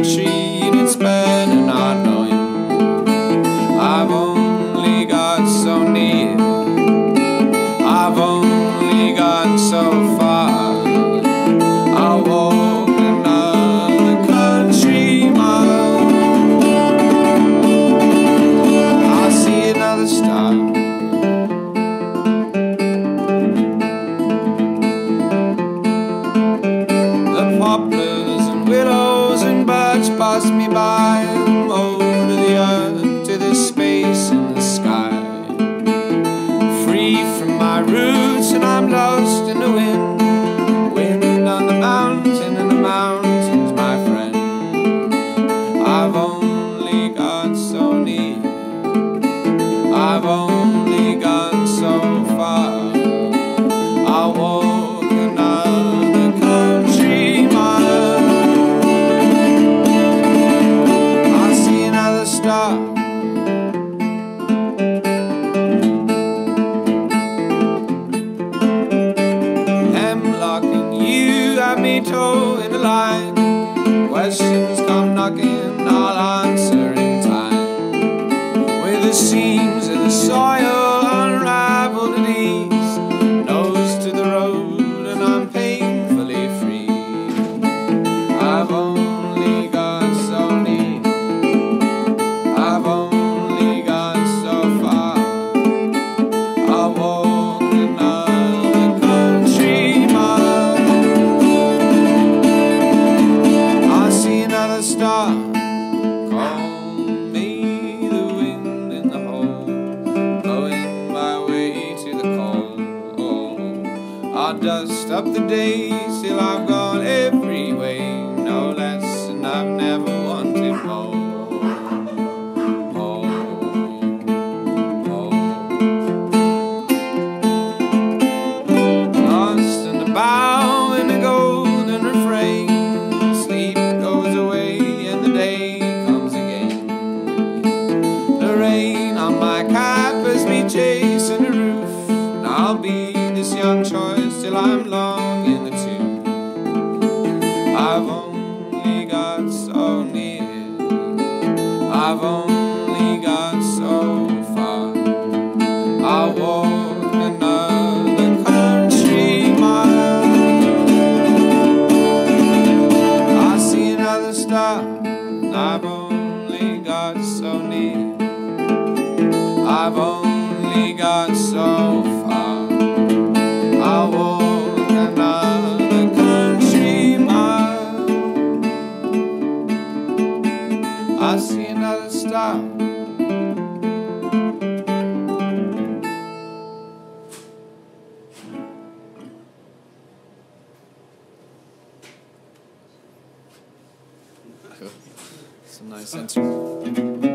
It's spell. Me toe in the line. Questions come knocking, I'll answer star. Call me the wind in the hole, blowing my way to the cold. I'll dust up the days till I've gone every as me chasing the roof. And I'll be this young choice till I'm long in the tooth. I've only got so near. I've only got so far. I'll walk another country mile. I see another star. I've only got so near. I've only got so far. I'll walk another country mile. I see another star. Cool. Some nice answer.